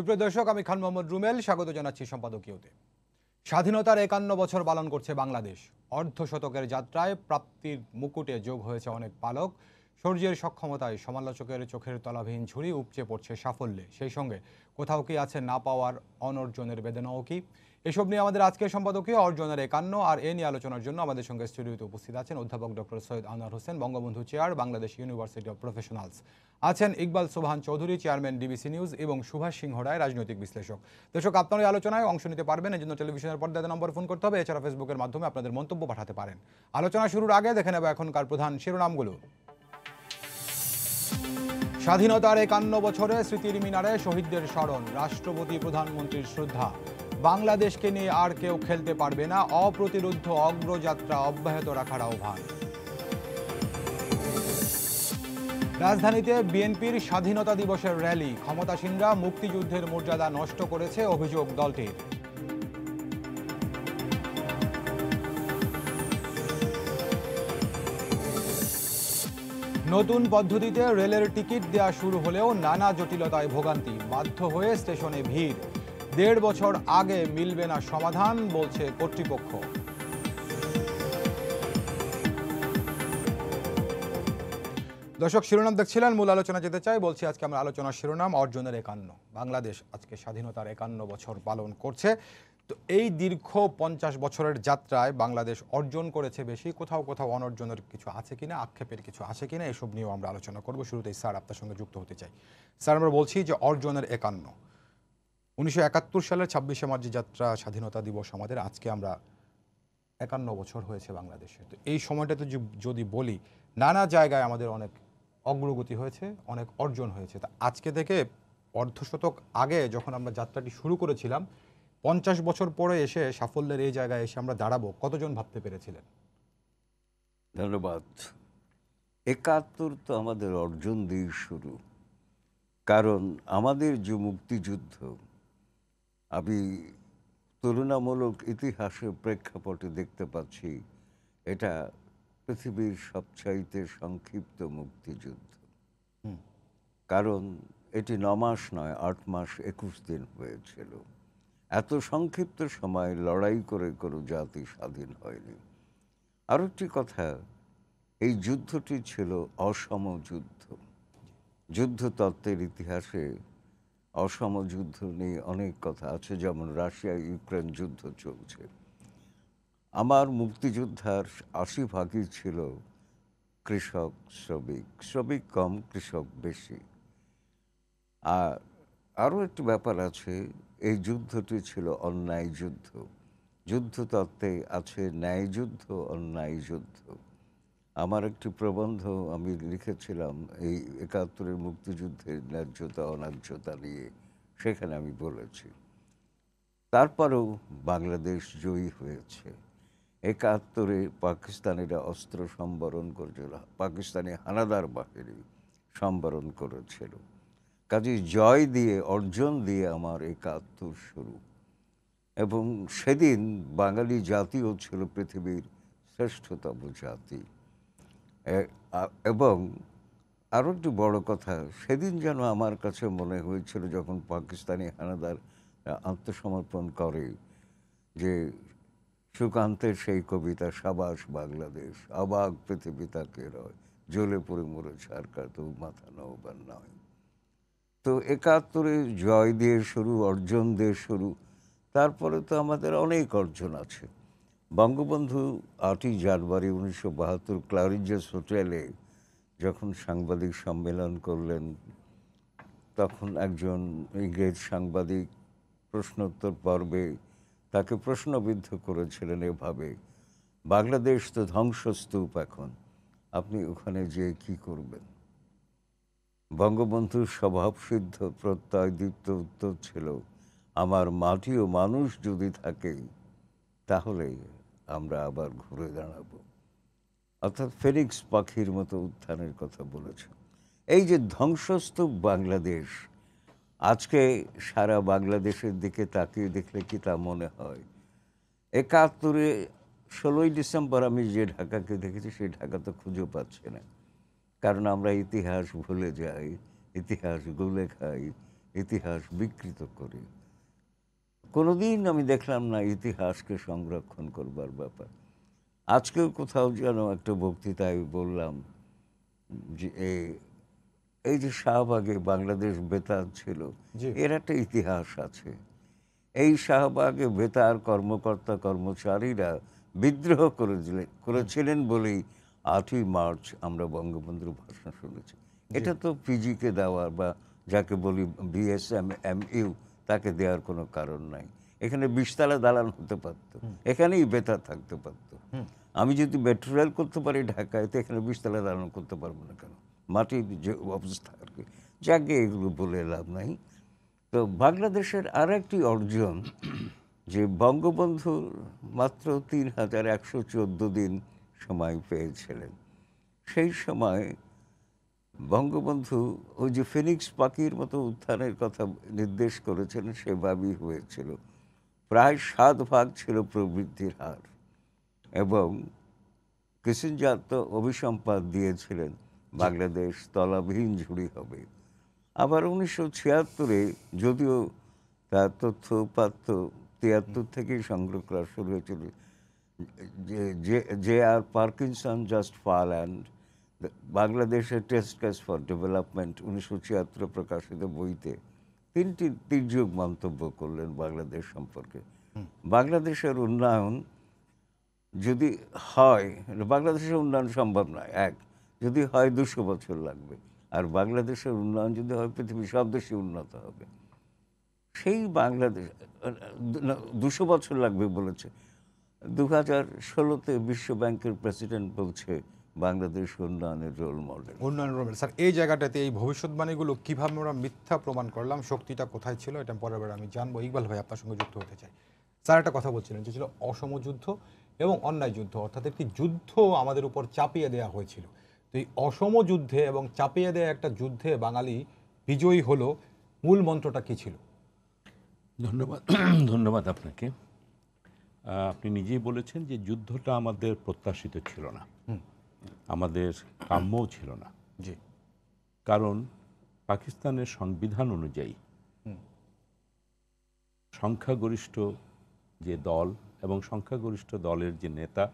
সুপ্রিয় দর্শক, আমি খান মোহাম্মদ রুমেল। স্বাগত জানাচ্ছি সম্পাদকীয়তে। স্বাধীনতার একান্ন বছর পালন করছে বাংলাদেশ। অর্ধ শতকের যাত্রায় প্রাপ্তির মুকুটে যোগ হয়েছে অনেক পালক। সূর্যের সক্ষমতায় সমালোচকের চোখের তলাবিহীন ঝুড়ি উপচে পড়ছে সাফল্যে। সেই সঙ্গে কোথাও কি আছে না পাওয়ার অনর্জনের বেদনাও কি? এসব নিয়ে আমাদের আজকের সম্পাদকীয় অর্জনের একান্ন আর এ নিয়ে আলোচনার জন্য আমাদের সঙ্গে স্টুডিওতে উপস্থিত আছেন অধ্যাপক doctor Syed Anwar Hossain, Bangabandhu chair, Bangladesh university of professionals. আছেন Iqbal Sobhan Chowdhury, chairman DBC news এবং সুভাষ সিংহ রায়, রাজনৈতিক বিশ্লেষক। দর্শক, আপনার এই আলোচনায় অংশ নিতে পারবেন। এই জন্য টেলিভিশনের পর্দাতে নম্বর ফোন করতে হবে। এছাড়া ফেসবুকের মাধ্যমে আপনাদের মন্তব্য পাঠাতে পারেন। আলোচনা শুরুর আগে দেখে নেব এখনকার প্রধান শিরোনামগুলো। স্বাধীনতার একান্ন বছরে স্মৃতির মিনারে শহীদদের স্মরণ। রাষ্ট্রপতি, প্রধানমন্ত্রীর শ্রদ্ধা। বাংলাদেশকে নিয়ে আর কেউ খেলতে পারবে না। অপ্রতিরোধ অগ্রযাত্রা অব্যাহত রাখার আহ্বান। রাজধানীতে বিএনপির স্বাধীনতা দিবসের র্যালি। ক্ষমতাসীনরা মুক্তিযুদ্ধের মর্যাদা নষ্ট করেছে অভিযোগ দলটির। নতুন পদ্ধতিতে রেলের টিকিট দেওয়া শুরু হলেও নানা জটিলতায় ভোগান্তি। বাধ্য হয়ে স্টেশনে ভিড়। দেড় বছর আগে মিলবে না সমাধান, বলছে কর্তৃপক্ষ। দর্শক, শিরোনাম দেখছিলেন, মূল আলোচনা যেতে চাই, বলছি আজকে আমরা আলোচনার শিরোনাম, অর্জনের একান্ন। বাংলাদেশ আজকে স্বাধীনতার একান্ন বছর পালন করছে। তো এই দীর্ঘ পঞ্চাশ বছরের যাত্রায় বাংলাদেশ অর্জন করেছে বেশি। কোথাও কোথাও অনর্জনের কিছু আছে কিনা, আক্ষেপের কিছু আছে কিনা, এসব নিয়েও আমরা আলোচনা করব। শুরুতেই স্যার আপনার সঙ্গে যুক্ত হতে চাই। স্যার, আমরা বলছি যে অর্জনের একান্ন। উনিশশো একাত্তর সালের ছাব্বিশে মার্চ যাত্রা স্বাধীনতা দিবস আমাদের, আজকে আমরা একান্ন বছর হয়েছে বাংলাদেশে। তো এই সময়টাতে যদি বলি, নানা জায়গায় আমাদের অনেক অগ্রগতি হয়েছে, অনেক অর্জন হয়েছে। তা আজকে থেকে অর্ধশতক আগে যখন আমরা যাত্রাটি শুরু করেছিলাম, পঞ্চাশ বছর পরে এসে সাফল্যের এই জায়গায় এসে আমরা দাঁড়াবো, কতজন ভাবতে পেরেছিলেন? ধন্যবাদ। একাত্তর তো আমাদের অর্জন দিয়ে শুরু। কারণ আমাদের যে মুক্তিযুদ্ধ আমি তুলনামূলক ইতিহাসের প্রেক্ষাপটে দেখতে পাচ্ছি এটা পৃথিবীর সবচাইতে সংক্ষিপ্ত মুক্তিযুদ্ধ। কারণ এটি ন মাস নয় আট মাস একুশ দিন হয়েছিল। এত সংক্ষিপ্ত সময় লড়াই করে কোনো জাতি স্বাধীন হয়নি। আরও একটি কথা এই যুদ্ধটি ছিল অসম যুদ্ধ যুদ্ধতত্ত্বের ইতিহাসে অসম যুদ্ধ নিয়ে অনেক কথা আছে, যেমন রাশিয়া ইউক্রেন যুদ্ধ চলছে। আমার মুক্তিযোদ্ধার আশি ভাগই ছিল কৃষক, শ্রমিক। শ্রমিক কম, কৃষক বেশি। আর আরও একটি ব্যাপার আছে, এই যুদ্ধটি ছিল অন্যায় যুদ্ধ। যুদ্ধতত্ত্বে আছে ন্যায় যুদ্ধ, অন্যায় যুদ্ধ। আমার একটি প্রবন্ধ আমি লিখেছিলাম এই একাত্তরের মুক্তিযুদ্ধের ন্যায্যতা, অন্যায্যতা নিয়ে। সেখানে আমি বলেছি, তারপরেও বাংলাদেশ জয়ী হয়েছে। একাত্তরে পাকিস্তানিরা অস্ত্র সম্বরণ করেছিল, পাকিস্তানি হানাদার বাহিনী সম্বরণ করেছিল। কাজে জয় দিয়ে, অর্জন দিয়ে আমার একাত্তর শুরু। এবং সেদিন বাঙালি জাতিও ছিল পৃথিবীর শ্রেষ্ঠতম জাতি। এবং আরও একটি বড় কথা, সেদিন যেন আমার কাছে মনে হয়েছিল যখন পাকিস্তানি হানাদার আত্মসমর্পণ করে যে সুকান্তের সেই কবিতা, সাবাস বাংলাদেশ, অবাক পৃথিবী তাকে রয়, জ্বলে পড়ে মরে ছাড়কার তো মাথা নৌবার নয়। তো একাত্তরে জয় দিয়ে শুরু, অর্জন দিয়ে শুরু, তারপরে তো আমাদের অনেক অর্জন আছে। বঙ্গবন্ধু আটই জানুয়ারি উনিশশো বাহাত্তর ক্লারিজেস হোটেলে যখন সাংবাদিক সম্মেলন করলেন, তখন একজন ইংরেজ সাংবাদিক প্রশ্নোত্তর পর্বে তাকে প্রশ্নবিদ্ধ করেছিলেন এভাবে, বাংলাদেশ তো ধ্বংসস্তূপ এখন, আপনি ওখানে যেয়ে কি করবেন? বঙ্গবন্ধুর স্বভাবসিদ্ধ প্রত্যয়দীপ্ত উত্তর ছিল, আমার মাটি ও মানুষ যদি থাকে, তাহলে আমরা আবার ঘুরে দাঁড়াবো। অর্থাৎ ফেরিক্স পাখির মতো উত্থানের কথা বলেছে এই যে ধ্বংসস্তূপ বাংলাদেশ, আজকে সারা বাংলাদেশের দিকে তাকিয়ে দেখলে কি তা মনে হয়? একাত্তরে ষোলোই ডিসেম্বর আমি যে ঢাকাকে দেখেছি, সেই ঢাকা তো খুঁজে পাচ্ছে না। কারণ আমরা ইতিহাস ভুলে যাই, ইতিহাস গুলে খাই, ইতিহাস বিকৃত করি। কোনোদিন আমি দেখলাম না ইতিহাসকে সংরক্ষণ করবার ব্যাপার। আজকেও কোথাও যেন একটা বক্তৃতায় বললাম যে এ- এই যে শাহবাগে বাংলাদেশ বেতার ছিল। এর একটা ইতিহাস আছে। এই শাহবাগে বেতার কর্মকর্তা কর্মচারীরা বিদ্রোহ করেছিলেন করেছিলেন বলেই আটই মার্চ আমরা বঙ্গবন্ধুর ভাষণ শুনেছি। এটা তো পিজিকে দেওয়ার বা যাকে বলি বিএসএম এম ইউ তাকে দেওয়ার কোনো কারণ নাই। এখানে বিশতলা দালান হতে পারতো। এখানেই বেতার থাকতে পারতো। আমি যদি মেট্রো রেল করতে পারি ঢাকায় তো এখানে বিশতলা দালান করতে পারব না কেন? মাটির যে অবস্থা আর কি। যাকে এগুলো বলে লাভ নাই। তো বাংলাদেশের আর একটি অর্জন যে বঙ্গবন্ধু মাত্র তিন হাজার একশো চোদ্দ দিন সময় পেয়েছিলেন। সেই সময় বঙ্গবন্ধু ওই যে ফিনিক্স পাখির মতো উত্থানের কথা নির্দেশ করেছিলেন সেভাবেই হয়েছিল। প্রায় সাত ভাগ ছিল প্রবৃদ্ধির হার এবং কিসিঞ্জার তো অভিসম্পাদ দিয়েছিলেন, বাংলাদেশ তলাবিহীন ঝুড়ি হবে। আবার উনিশশো ছিয়াত্তরে যদিও তার তথ্য উপাত্ত তিয়াত্তর থেকেই সংগ্রহ করা শুরু হয়েছিল যে- যে আর পার্কিনসন জাস্ট ফাল অ্যান্ড বাংলাদেশের টেস্ট কেস ফর ডেভেলপমেন্ট উনিশশো ছিয়াত্তরে প্রকাশিত বইতে তিনটি তির্যক মন্তব্য করলেন বাংলাদেশ সম্পর্কে। বাংলাদেশের উন্নয়ন যদি হয় বাংলাদেশের উন্নয়ন সম্ভব নয় এক যদি হয় দুশো বছর লাগবে আর বাংলাদেশের উন্নয়ন যদি হয় পৃথিবীর সব দেশে উন্নত হবে। সেই বাংলাদেশ দুশো বছর লাগবে বলেছে। দু হাজার ষোলোতে বিশ্ব ব্যাংকের প্রেসিডেন্ট বলছে বাংলাদেশ উন্নয়নের রোল মডেল উন্নয়ন রোমের স্যার এই জায়গাটাতে এই ভবিষ্যৎবাণীগুলো কীভাবে আমরা মিথ্যা প্রমাণ করলাম শক্তিটা কোথায় ছিল এটা পরের বার আমি জানব। ইকবাল ভাই আপনার সঙ্গে যুক্ত হতে চাই। স্যার একটা কথা বলছিলেন যে ছিল অসম যুদ্ধ এবং অন্যায় যুদ্ধ অর্থাৎ একটি যুদ্ধ আমাদের উপর চাপিয়ে দেওয়া হয়েছিল। তো এই অসম যুদ্ধে এবং চাপিয়ে দেওয়া একটা যুদ্ধে বাঙালি বিজয়ী হলো মূল মন্ত্রটা কী ছিল? ধন্যবাদ। ধন্যবাদ আপনাকে। আপনি নিজেই বলেছেন যে যুদ্ধটা আমাদের প্রত্যাশিত ছিল না। আমাদের কাম্যও ছিল না। জি। কারণ পাকিস্তানের সংবিধান অনুযায়ী সংখ্যাগরিষ্ঠ যে দল এবং সংখ্যাগরিষ্ঠ দলের যে নেতা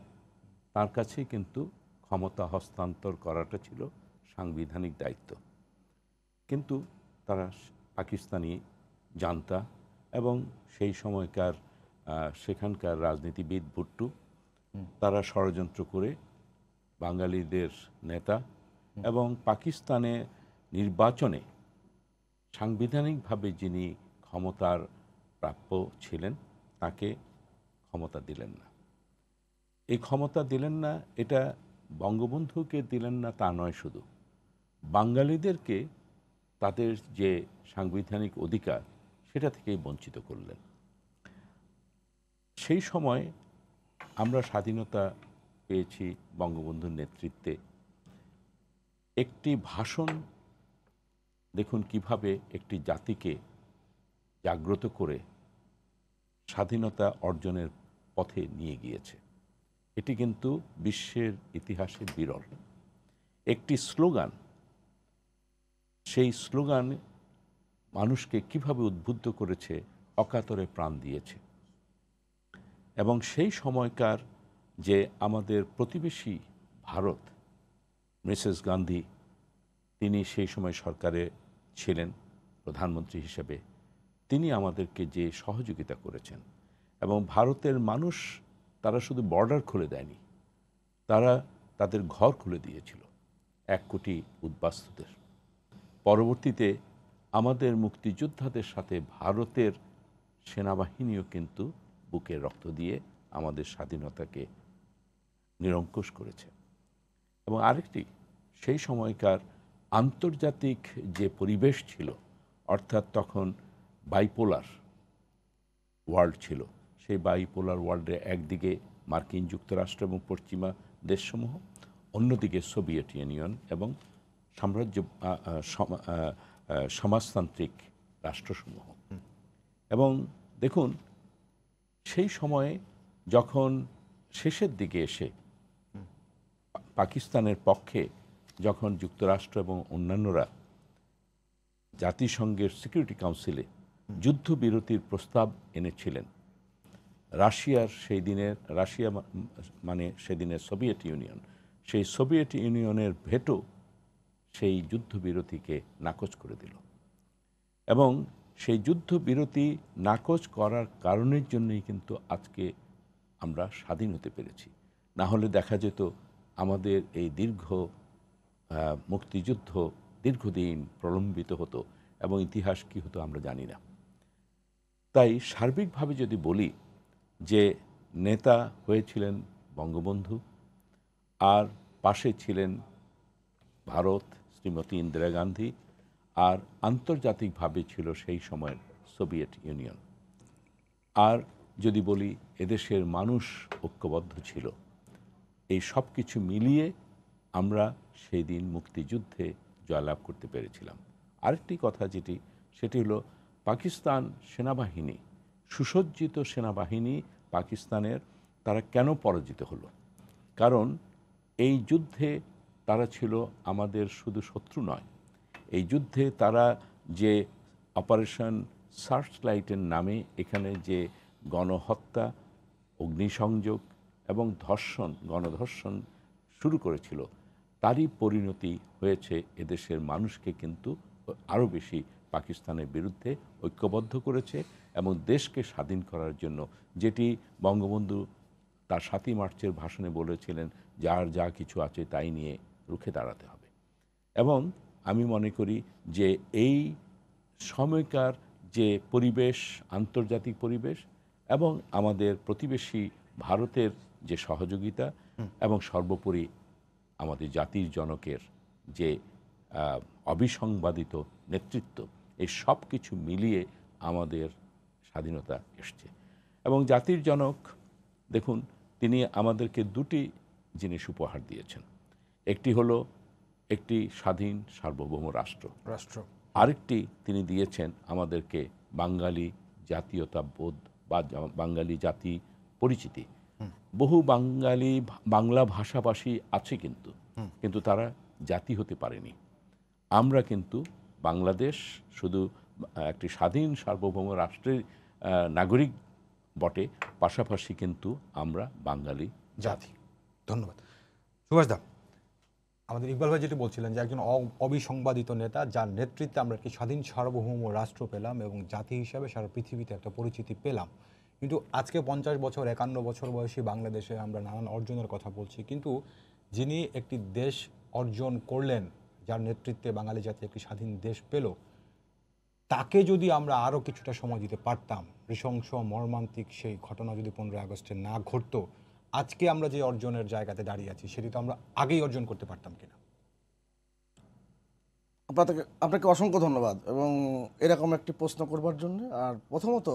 তার কাছেই কিন্তু ক্ষমতা হস্তান্তর করাটা ছিল সাংবিধানিক দায়িত্ব। কিন্তু তারা পাকিস্তানি জানতা এবং সেই সময়কার সেখানকার রাজনীতিবিদ ভুট্টু তারা ষড়যন্ত্র করে বাঙালিদের নেতা এবং পাকিস্তানে নির্বাচনে সাংবিধানিকভাবে যিনি ক্ষমতার প্রাপ্য ছিলেন, তাকে ক্ষমতা দিলেন না। এই ক্ষমতা দিলেন না, এটা বঙ্গবন্ধুকে দিলেন না, তা নয় শুধু। বাঙালিদেরকে তাদের যে সাংবিধানিক অধিকার, সেটা থেকেই বঞ্চিত করলেন। সেই সময় আমরা স্বাধীনতা পেয়েছি বঙ্গবন্ধুর নেতৃত্বে। একটি ভাষণ দেখুন কীভাবে একটি জাতিকে জাগ্রত করে স্বাধীনতা অর্জনের পথে নিয়ে গিয়েছে। এটি কিন্তু বিশ্বের ইতিহাসে বিরল। একটি স্লোগান, সেই স্লোগান মানুষকে কীভাবে উদ্বুদ্ধ করেছে, অকাতরে প্রাণ দিয়েছে। এবং সেই সময়কার যে আমাদের প্রতিবেশী ভারত, মিসেস গান্ধী, তিনি সেই সময় সরকারে ছিলেন, প্রধানমন্ত্রী হিসেবে। তিনি আমাদেরকে যে সহযোগিতা করেছেন এবং ভারতের মানুষ, তারা শুধু বর্ডার খুলে দেয়নি, তারা তাদের ঘর খুলে দিয়েছিল, এক কোটি উদ্বাস্তুদের। পরবর্তীতে আমাদের মুক্তিযোদ্ধাদের সাথে ভারতের সেনাবাহিনীও কিন্তু বুকে রক্ত দিয়ে আমাদের স্বাধীনতাকে নিরঙ্কুশ করেছে। এবং আরেকটি, সেই সময়কার আন্তর্জাতিক যে পরিবেশ ছিল, অর্থাৎ তখন বাইপোলার ওয়ার্ল্ড ছিল, সেই বাইপোলার ওয়ার্ল্ডে একদিকে মার্কিন যুক্তরাষ্ট্র এবং পশ্চিমা দেশসমূহ, অন্যদিকে সোভিয়েত ইউনিয়ন এবং সাম্রাজ্য সমাজতান্ত্রিক রাষ্ট্রসমূহ। এবং দেখুন, সেই সময়ে যখন শেষের দিকে এসে পাকিস্তানের পক্ষে যখন যুক্তরাষ্ট্র এবং অন্যান্যরা জাতিসংঘের সিকিউরিটি কাউন্সিলে যুদ্ধবিরতির প্রস্তাব এনেছিলেন, রাশিয়ার সেই দিনের, রাশিয়া মানে সেদিনের সোভিয়েত ইউনিয়ন, সেই সোভিয়েত ইউনিয়নের ভেটো সেই যুদ্ধবিরতিকে নাকচ করে দিল। এবং সেই যুদ্ধবিরতি নাকচ করার কারণের জন্যই কিন্তু আজকে আমরা স্বাধীন হতে পেরেছি। না হলে দেখা যেত আমাদের এই দীর্ঘ মুক্তিযুদ্ধ দীর্ঘদিন প্রলম্বিত হতো এবং ইতিহাস কী হতো আমরা জানি না। তাই সার্বিকভাবে যদি বলি যে নেতা হয়েছিলেন বঙ্গবন্ধু, আর পাশে ছিলেন ভারত শ্রীমতী ইন্দিরা গান্ধী, আর আন্তর্জাতিকভাবে ছিল সেই সময়ের সোভিয়েত ইউনিয়ন। আর যদি বলি এদেশের মানুষ ঐক্যবদ্ধ ছিল এই সব কিছু মিলিয়ে আমরা সেই দিন মুক্তিযুদ্ধে জয়লাভ করতে পেরেছিলাম। আরেকটি কথা যেটি, সেটি হলো পাকিস্তান সেনাবাহিনী, সুসজ্জিত সেনাবাহিনী পাকিস্তানের, তারা কেন পরাজিত হলো? কারণ এই যুদ্ধে তারা ছিল আমাদের শুধু শত্রু নয়। এই যুদ্ধে তারা যে অপারেশন সার্চ লাইটের নামে এখানে যে গণহত্যা, অগ্নিসংযোগ এবং ধর্ষণ, গণধর্ষণ শুরু করেছিল। তারই পরিণতি হয়েছে এদেশের মানুষকে কিন্তু আরও বেশি পাকিস্তানের বিরুদ্ধে ঐক্যবদ্ধ করেছে এবং দেশকে স্বাধীন করার জন্য যেটি বঙ্গবন্ধু তার সাতই মার্চের ভাষণে বলেছিলেন, যার যা কিছু আছে তাই নিয়ে রুখে দাঁড়াতে হবে। এবং আমি মনে করি যে এই সময়কার যে পরিবেশ, আন্তর্জাতিক পরিবেশ এবং আমাদের প্রতিবেশী ভারতের যে সহযোগিতা এবং সর্বোপরি আমাদের জাতির জনকের যে অবিসংবাদিত নেতৃত্ব এই সব কিছু মিলিয়ে আমাদের স্বাধীনতা এসছে। এবং জাতির জনক দেখুন তিনি আমাদেরকে দুটি জিনিস উপহার দিয়েছেন। একটি হলো একটি স্বাধীন সার্বভৌম রাষ্ট্র। রাষ্ট্র। আরেকটি তিনি দিয়েছেন আমাদেরকে বাঙালি জাতীয়তাবোধ বা বাঙালি জাতি পরিচিতি। বহু বাঙালি বাংলা ভাষাভাষী আছে কিন্তু। কিন্তু তারা জাতি হতে পারেনি। আমরা কিন্তু বাংলাদেশ শুধু একটি স্বাধীন সার্বভৌম রাষ্ট্রের নাগরিক বটে পাশাপাশি কিন্তু আমরা বাঙালি জাতি। ধন্যবাদ। সুভাষ দা আমাদের ইকবাল ভাই যেটি বলছিলেন যে একজন অবিসংবাদিত নেতা যার নেতৃত্বে আমরা একটি স্বাধীন সার্বভৌম রাষ্ট্র পেলাম এবং জাতি হিসাবে সারা পৃথিবীতে একটা পরিচিতি পেলাম। কিন্তু আজকে পঞ্চাশ বছর, একান্ন বছর বয়সী বাংলাদেশে আমরা নানান অর্জনের কথা বলছি। কিন্তু যিনি একটি দেশ অর্জন করলেন, যার নেতৃত্বে বাঙালি জাতি একটি স্বাধীন দেশ পেল, তাকে যদি আমরা আরও কিছুটা সময় দিতে পারতাম, নৃশংস, মর্মান্তিক সেই ঘটনা যদি পনেরোই আগস্টে না ঘটতো, আজকে আমরা যে অর্জনের জায়গাতে দাঁড়িয়ে আছি, সেটি তো আমরা আগেই অর্জন করতে পারতাম কিনা? আপনাকে আপনাকে অসংখ্য ধন্যবাদ এবং এরকম একটি প্রশ্ন করবার জন্য। আর প্রথমত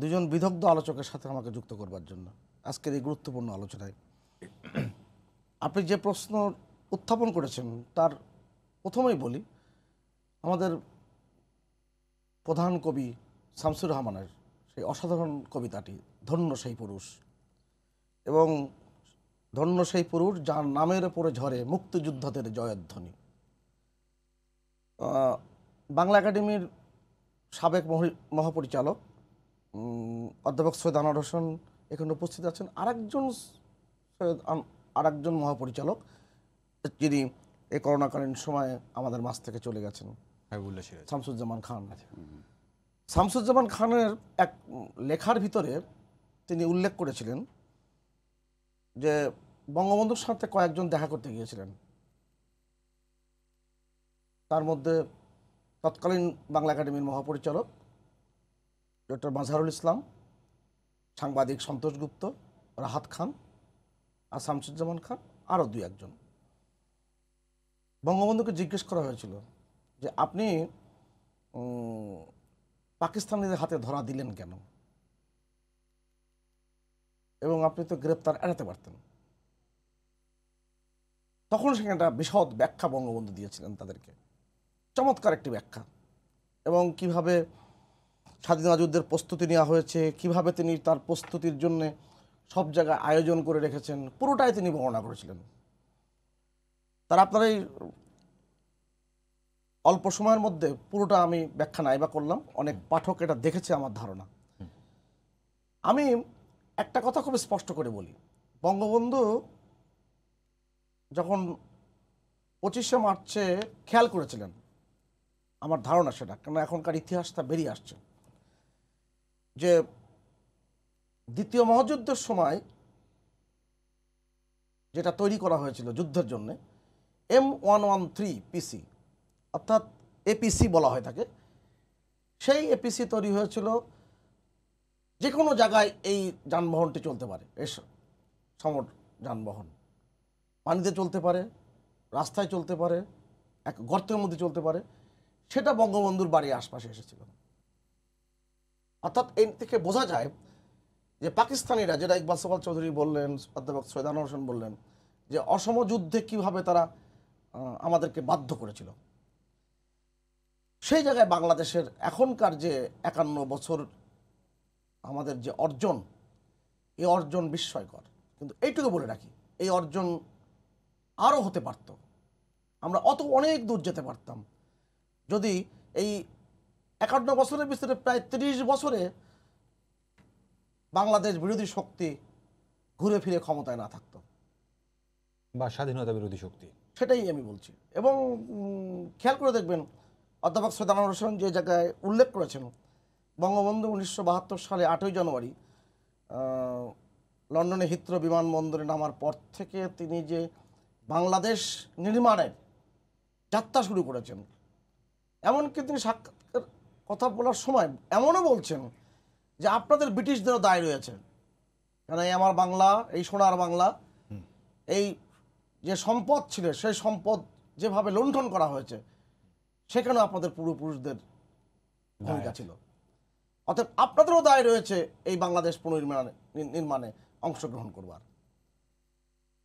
দুজন বিদগ্ধ আলোচকের সাথে আমাকে যুক্ত করবার জন্য। আজকের এই গুরুত্বপূর্ণ আলোচনায়। আপনি যে প্রশ্ন উত্থাপন করেছেন, তার প্রথমেই বলি, আমাদের প্রধান কবি শামসুর রহমানের সেই অসাধারণ কবিতাটি, ধন্য সেই পুরুষ। এবং ধন্য সেই পুরুষ, যার নামের ওপরে ঝরে মুক্তিযুদ্ধদের জয়ধ্বনি। বাংলা একাডেমির সাবেক মহি- মহাপরিচালক অধ্যাপক সৈয়দ আনোয়ার হোসেন এখানে উপস্থিত আছেন। আরেকজন সৈয়দ আরেকজন মহাপরিচালক যিনি এই করোনাকালীন সময়ে আমাদের মাছ থেকে চলে গেছেন। শামসুজ্জামান খান। শামসুজ্জামান খানের এক লেখার ভিতরে তিনি উল্লেখ করেছিলেন যে বঙ্গবন্ধুর সাথে কয়েকজন দেখা করতে গিয়েছিলেন। তার মধ্যে তৎকালীন বাংলা একাডেমির মহাপরিচালক ডক্টর মাজহারুল ইসলাম, সাংবাদিক সন্তোষ গুপ্ত, রাহাত খান আর শামসুজ্জামান খান, আরও দুই একজন। বঙ্গবন্ধুকে জিজ্ঞেস করা হয়েছিল যে আপনি পাকিস্তানিদের হাতে ধরা দিলেন কেন? এবং আপনি তো গ্রেপ্তার এড়াতে পারতেন। তখন সেখানে একটা বিশদ ব্যাখ্যা বঙ্গবন্ধু দিয়েছিলেন তাদেরকে। চমৎকার একটি ব্যাখ্যা। এবং কীভাবে স্বাধীনতা যুদ্ধের প্রস্তুতি নেওয়া হয়েছে, কীভাবে তিনি তার প্রস্তুতির জন্য সব জায়গায় আয়োজন করে রেখেছেন, পুরোটাই তিনি বর্ণনা করেছিলেন। তার আপনার এই অল্প সময়ের মধ্যে পুরোটা আমি ব্যাখ্যা নাইবা করলাম, অনেক পাঠক এটা দেখেছে আমার ধারণা। আমি একটা কথা খুব স্পষ্ট করে বলি। বঙ্গবন্ধু যখন পঁচিশে মার্চে খেয়াল করেছিলেন, আমার ধারণা সেটা কেন এখনকার ইতিহাসটা বেরিয়ে আসছে। যে দ্বিতীয় মহাযুদ্ধের সময় যেটা তৈরি করা হয়েছিল যুদ্ধের জন্য, M one one three PC, অর্থাৎ এপিসি বলা হয় থাকে সেই এপিসি তৈরি হয়েছিল যে কোনো জায়গায় এই যানবাহনটি চলতে পারে, এস সমর যানবাহন। পানিতে চলতে পারে, রাস্তায় চলতে পারে, এক গর্তের মধ্যে চলতে পারে, সেটা বঙ্গবন্ধুর বাড়ির আশপাশে এসেছিল। অর্থাৎ এর থেকে বোঝা যায় যে পাকিস্তানিরা, যেটা ইকবাল সফাল চৌধুরী বললেন, অধ্যাপক সৈদান হোসেন বললেন, যে অসম যুদ্ধে কীভাবে তারা আমাদেরকে বাধ্য করেছিল। সেই জায়গায় বাংলাদেশের এখনকার যে একান্ন বছর, আমাদের যে অর্জন, এই অর্জন বিস্ময়কর। কিন্তু এইটুকু বলে রাখি, এই অর্জন আরও হতে পারত। আমরা অত অনেক দূর যেতে পারতাম। যদি এই একান্ন বছরের ভিতরে প্রায় তিরিশ বছরে বাংলাদেশ বিরোধী শক্তি ঘুরে ফিরে ক্ষমতায় না থাকতো। বা স্বাধীনতা বিরোধী শক্তি। সেটাই আমি বলছি। এবং খেয়াল করে দেখবেন অধ্যাপক সৈদানুর হোসেন যে জায়গায় উল্লেখ করেছেন বঙ্গবন্ধু উনিশশো বাহাত্তর সালে আটই জানুয়ারি লন্ডনে হিথ্রো বিমানবন্দরে নামার পর থেকে তিনি যে বাংলাদেশ নির্মাণের যাত্রা শুরু করেছেন এমনকি তিনি কথা বলার সময় এমনও বলছেন যে আপনাদের ব্রিটিশদেরও দায় রয়েছে। কেন এই আমার বাংলা এই সোনার বাংলা এই যে সম্পদ ছিল সেই সম্পদ যেভাবে লুণ্ঠন করা হয়েছে সেখানে আপনাদের পূর্বপুরুষদের ভূমিকা ছিল? অতএব আপনাদেরও দায় রয়েছে এই বাংলাদেশ পুনর্নির্মাণে নির্মাণে অংশগ্রহণ করবার।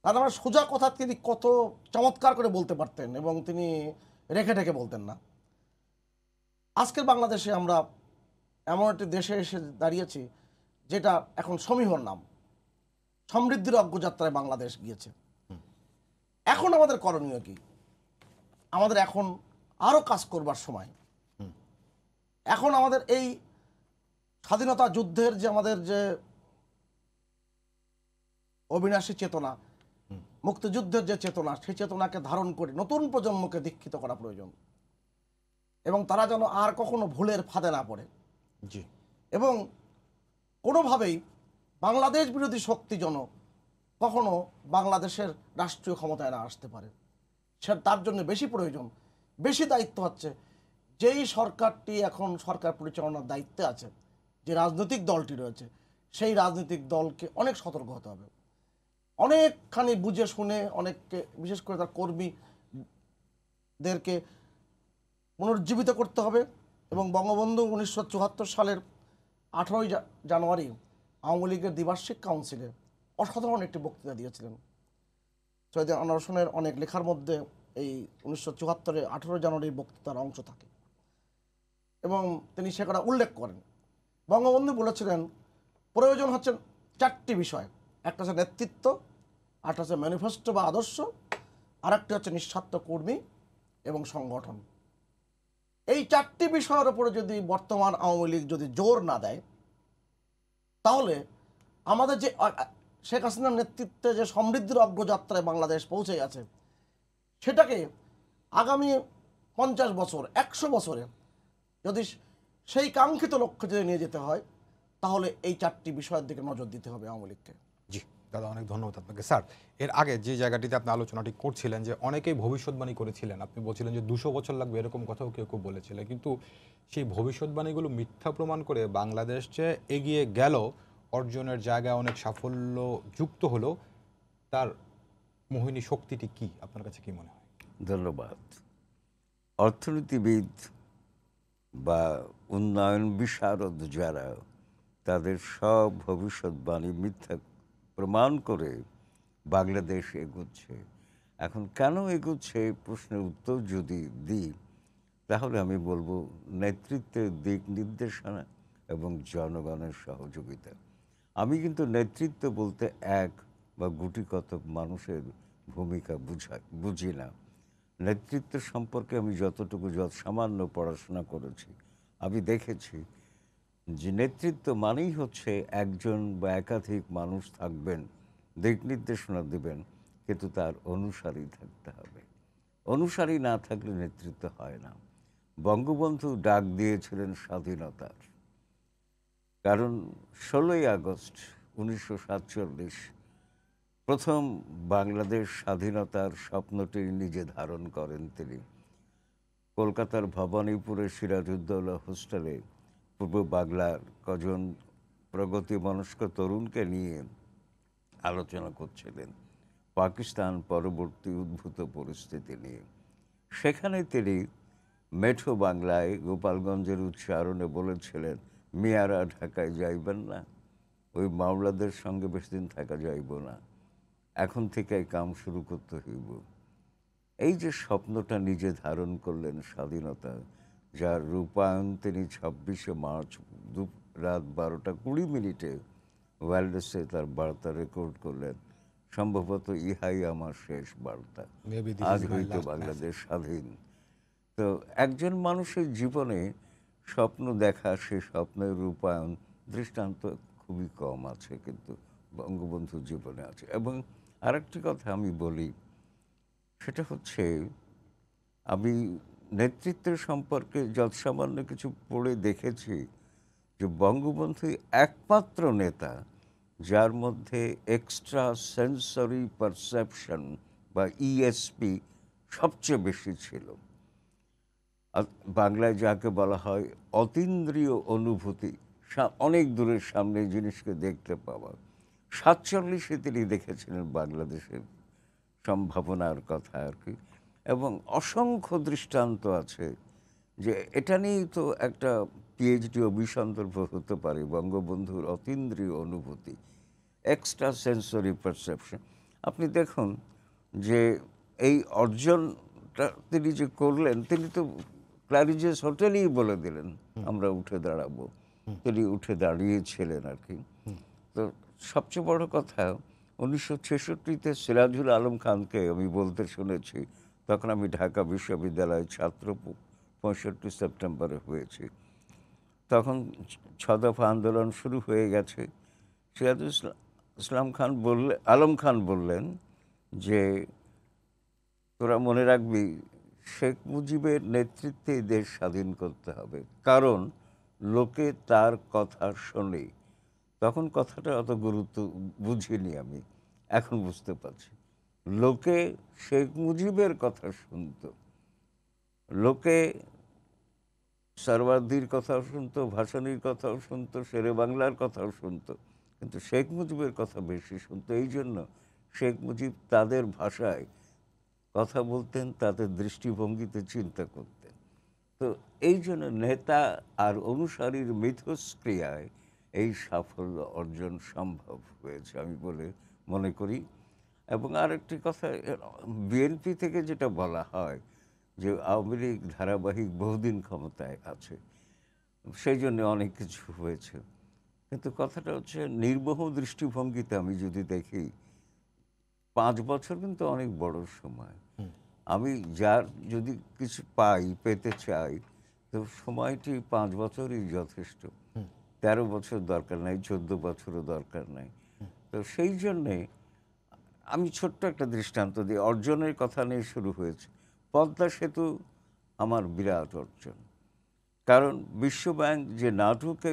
তার আমার সোজা কথা তিনি কত চমৎকার করে বলতে পারতেন এবং তিনি রেখে ঢেকে বলতেন না। আজকের বাংলাদেশে আমরা এমন একটি দেশে এসে দাঁড়িয়েছি, যেটা এখন সমীহর নাম। সমৃদ্ধির অগ্রযাত্রায় বাংলাদেশ গিয়েছে। এখন আমাদের করণীয় কি? আমাদের এখন আরও কাজ করবার সময়। এখন আমাদের এই স্বাধীনতা যুদ্ধের যে আমাদের যে অবিনাশী চেতনা, মুক্তিযুদ্ধের যে চেতনা, সেই চেতনাকে ধারণ করে নতুন প্রজন্মকে দীক্ষিত করা প্রয়োজন। এবং তারা যেন আর কখনো ভুলের ফাঁদে না পড়ে। জি। এবং কোনোভাবেই বাংলাদেশ বিরোধী শক্তি যেন কখনো বাংলাদেশের রাষ্ট্রীয় ক্ষমতায় না আসতে পারে। সে তার জন্য বেশি প্রয়োজন। বেশি দায়িত্ব হচ্ছে যেই সরকারটি এখন সরকার পরিচালনার দায়িত্বে আছে যে রাজনৈতিক দলটি রয়েছে সেই রাজনৈতিক দলকে অনেক সতর্ক হতে হবে। অনেকখানি বুঝে শুনে অনেককে বিশেষ করে তার কর্মীদেরকে পুনর্জীবিত করতে হবে এবং বঙ্গবন্ধু উনিশশো চুয়াত্তর সালের আঠারোই জানুয়ারি আওয়ামী লীগের দ্বিবার্ষিক কাউন্সিলে অসাধারণ একটি বক্তৃতা দিয়েছিলেন। সৈয়দ আনোয়ার হোসেনের অনেক লেখার মধ্যে এই উনিশশো চুয়াত্তরে আঠারো জানুয়ারির বক্তৃতার অংশ থাকে এবং তিনি সে কথা উল্লেখ করেন। বঙ্গবন্ধু বলেছিলেন, প্রয়োজন হচ্ছে চারটি বিষয়, একটা হচ্ছে নেতৃত্ব একটা হচ্ছে ম্যানিফেস্টো বা আদর্শ আর একটা হচ্ছে নিঃস্বার্থ কর্মী এবং সংগঠন। এই চারটি বিষয়ের উপরে যদি বর্তমান আওয়ামী লীগ যদি জোর না দেয়, তাহলে আমাদের যে শেখ হাসিনার নেতৃত্বে যে সমৃদ্ধির অগ্রযাত্রায় বাংলাদেশ পৌঁছে গেছে, সেটাকে আগামী পঞ্চাশ বছর, একশো বছরে যদি সেই কাঙ্ক্ষিত লক্ষ্যে যদি নিয়ে যেতে হয়, তাহলে এই চারটি বিষয়ের দিকে নজর দিতে হবে আওয়ামী লীগকে। দাদা, অনেক ধন্যবাদ আপনাকে। স্যার, এর আগে যে জায়গাটিতে আপনি আলোচনাটি করছিলেন যে অনেকেই ভবিষ্যৎবাণী করেছিলেন, আপনি বলছিলেন যে দুশো বছর লাগবে, এরকম কথাও কেউ কেউ বলেছিলেন। কিন্তু সেই ভবিষ্যৎবাণীগুলো মিথ্যা প্রমাণ করে বাংলাদেশ যে এগিয়ে গেল, অর্জনের জায়গায় অনেক সাফল্য যুক্ত হলো, তার মোহিনী শক্তিটি কি? আপনার কাছে কি মনে হয়? ধন্যবাদ। অর্থনীতিবিদ বা উন্নয়ন বিশারদ যারা, তাদের সব ভবিষ্যৎবাণী মিথ্যা প্রমাণ করে বাংলাদেশ এগোচ্ছে। এখন কেন এগোচ্ছে প্রশ্নের উত্তর যদি দিই, তাহলে আমি বলব নেতৃত্বের দিক নির্দেশনা এবং জনগণের সহযোগিতা। আমি কিন্তু নেতৃত্ব বলতে এক বা গুটি কতক মানুষের ভূমিকা বুঝা বুঝি না। নেতৃত্ব সম্পর্কে আমি যতটুকু যত সামান্য পড়াশোনা করেছি, আমি দেখেছি যে নেতৃত্ব মানেই হচ্ছে একজন বা একাধিক মানুষ থাকবেন, দিক নির্দেশনা দেবেন, কিন্তু তার অনুসারী থাকতে হবে। অনুসারী না থাকলে নেতৃত্ব হয় না। বঙ্গবন্ধু ডাক দিয়েছিলেন স্বাধীনতার। কারণ ষোলোই আগস্ট উনিশশো সাতচল্লিশ প্রথম বাংলাদেশ স্বাধীনতার স্বপ্নটি নিজে ধারণ করেন তিনি। কলকাতার ভবানীপুরে সিরাজউদ্দৌলা হোস্টেলে পূর্ব বাংলার কজন প্রগতি মনস্ক তরুণকে নিয়ে আলোচনা করছিলেন, পাকিস্তান পরবর্তী উদ্ভূত পরিস্থিতি নিয়ে। সেখানে তিনি মেঠো বাংলায় গোপালগঞ্জের উচ্চারণে বলেছিলেন, মিয়ারা ঢাকায় যাইবেন না, ওই মাওলাদের সঙ্গে বেশি দিন থাকা যাইব না, এখন থেকে কাম শুরু করতে হইব। এই যে স্বপ্নটা নিজে ধারণ করলেন স্বাধীনতা যার রূপায়ণ তিনি ছাব্বিশে মার্চ রাত বারোটা কুড়ি মিনিটে ওয়াইল্ডসে তার বার্তা রেকর্ড করলেন। সম্ভবত ইহাই আমার শেষ বার্তা। আজ হয়তো বাংলাদেশ স্বাধীন। তো একজন মানুষের জীবনে স্বপ্ন দেখা সেই স্বপ্নের রূপায়ণ দৃষ্টান্ত খুবই কম আছে কিন্তু বঙ্গবন্ধুর জীবনে আছে। এবং আরেকটি কথা আমি বলি সেটা হচ্ছে আমি নেতৃত্বের সম্পর্কে যৎসামান্য কিছু পড়ে দেখেছি যে বঙ্গবন্ধু একমাত্র নেতা যার মধ্যে এক্সট্রা সেন্সরি পারসেপশন বা ইএসপি সবচেয়ে বেশি ছিল। বাংলায় যাকে বলা হয় অতীন্দ্রিয় অনুভূতি অনেক দূরের সামনে জিনিসকে দেখতে পাওয়া। সাতচল্লিশে তিনি দেখেছিলেন বাংলাদেশের সম্ভাবনার কথা আর কি। এবং অসংখ্য দৃষ্টান্ত আছে যে এটা নিয়েই তো একটা পিএইচডি অভিসন্দর্ভ হতে পারে, বঙ্গবন্ধুর অতীন্দ্রিয় অনুভূতি এক্সট্রা সেন্সরি পারসেপশন আপনি দেখুন যে এই অর্জনটা তিনি যে করলেন, তিনি তো ক্লারিজেস হোটেলেই বলে দিলেন, আমরা উঠে দাঁড়াবো। তিনি উঠে দাঁড়িয়েছিলেন আর কি। তো সবচেয়ে বড় কথা, উনিশশো ছেষট্টিতে সিরাজুল আলম খানকে আমি বলতে শুনেছি তখন আমি ঢাকা বিশ্ববিদ্যালয়ের ছাত্র পঁয়ষট্টি সেপ্টেম্বরে হয়েছি। তখন ছ- দফা আন্দোলন শুরু হয়ে গেছে। সিরাজুল ইসলাম খান বললে আলম খান বললেন যে, তোরা মনে রাখবি, শেখ মুজিবের নেতৃত্বে দেশ স্বাধীন করতে হবে। কারণ লোকে তার কথা শোনে। তখন কথাটা অত গুরুত্ব বুঝিনি আমি। এখন বুঝতে পারছি। লোকে শেখ মুজিবের কথা শুনতো। লোকে সর্বাধির কথাও শুনতো, ভাসানির কথাও শুনতো, শেরে বাংলার কথাও শুনতো। কিন্তু শেখ মুজিবের কথা বেশি শুনতো। এই জন্য শেখ মুজিব তাদের ভাষায় কথা বলতেন, তাদের দৃষ্টিভঙ্গিতে চিন্তা করতেন। তো এই জন্য নেতা আর অনুসারীর মিথস্ক্রিয়ায় এই সাফল্য অর্জন সম্ভব হয়েছে আমি বলে মনে করি। এবং আরেকটি কথা বিএনপি থেকে যেটা বলা হয় যে আওয়ামী লীগ ধারাবাহিক বহুদিন ক্ষমতায় আছে সেই জন্য অনেক কিছু হয়েছে। কিন্তু কথাটা হচ্ছে নির্বহ দৃষ্টিভঙ্গিতে আমি যদি দেখি পাঁচ বছর কিন্তু অনেক বড় সময়। আমি যার যদি কিছু পাই পেতে চাই তো সময়টি পাঁচ বছরই যথেষ্ট। তেরো বছর দরকার নাই চোদ্দ বছরও দরকার নাই। তো সেই জন্যে আমি ছোট্ট একটা দৃষ্টান্ত দিই। অর্জনের কথা নিয়ে শুরু হয়েছে। পদ্মা সেতু আমার বিরাট অর্জন। কারণ বিশ্বব্যাংক যে নাটকে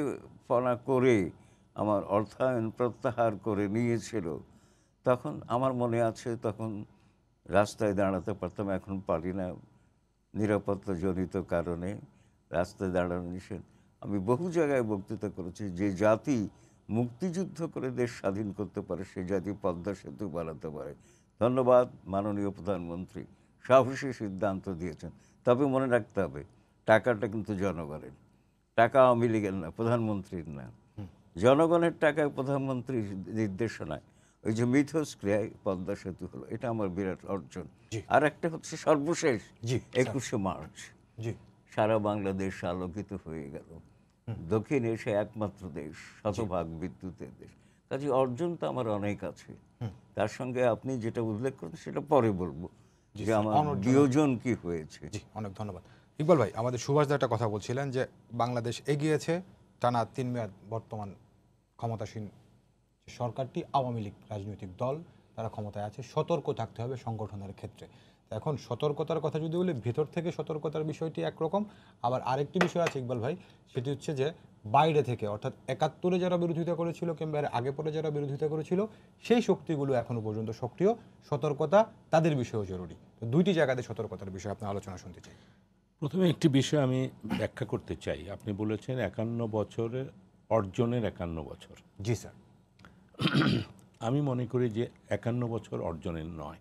পনা করে আমার অর্থায়ন প্রত্যাহার করে নিয়েছিল, তখন আমার মনে আছে তখন রাস্তায় দাঁড়াতে পারতাম, এখন পারি না নিরাপত্তাজনিত কারণে। রাস্তায় দাঁড়ানো নিষেধ। আমি বহু জায়গায় বক্তৃতা করেছি, যে জাতি মুক্তিযুদ্ধ করে দেশ স্বাধীন করতে পারে সে জাতি পদ্মা সেতু বানাতে পারে। ধন্যবাদ মাননীয় প্রধানমন্ত্রী। সাহসী সিদ্ধান্ত দিয়েছেন। তবে মনে রাখতে হবে টাকাটা কিন্তু জনগণের। টাকা আওয়ামী লীগের না প্রধানমন্ত্রীর না। জনগণের টাকায় প্রধানমন্ত্রীর নির্দেশনায় ওই যে মিথস্ক্রিয়ায় পদ্মা সেতু হলো এটা আমার বিরাট অর্জন। আর একটা হচ্ছে সর্বশেষ একুশে মার্চ। সারা বাংলাদেশ আলোকিত হয়ে গেল। দক্ষিণ এশিয়া একমাত্র দেশ শতভাগ বিদ্যুতের দেশ। কাজে অর্জন তো আমার অনেক আছে। তার সঙ্গে আপনি যেটা উল্লেখ করেন সেটা পরে বলব যে আমার বিয়োজন কি হয়েছে। জি অনেক ধন্যবাদ। ইকবাল ভাই আমাদের সুভাষ দা একটা কথা বলছিলেন যে বাংলাদেশ এগিয়েছে টানা তিন মেয়াদ বর্তমান ক্ষমতাসীন সরকারটি আওয়ামী লীগ রাজনৈতিক দল তারা ক্ষমতায় আছে সতর্ক থাকতে হবে সংগঠনের ক্ষেত্রে। এখন সতর্কতার কথা যদি বলি ভেতর থেকে সতর্কতার বিষয়টি একরকম। আবার আরেকটি বিষয় আছে ইকবাল ভাই সেটি হচ্ছে যে বাইরে থেকে অর্থাৎ একাত্তরে যারা বিরোধিতা করেছিল কিংবা এর আগে পরে যারা বিরোধিতা করেছিল সেই শক্তিগুলো এখনও পর্যন্ত সক্রিয়। সতর্কতা তাদের বিষয়েও জরুরি। তো দুইটি জায়গাতে সতর্কতার বিষয়ে আপনার আলোচনা শুনতে চাই। প্রথমে একটি বিষয় আমি ব্যাখ্যা করতে চাই। আপনি বলেছেন একান্ন বছরের অর্জনের একান্ন বছর। জি স্যার। আমি মনে করি যে একান্ন বছর অর্জনের নয়।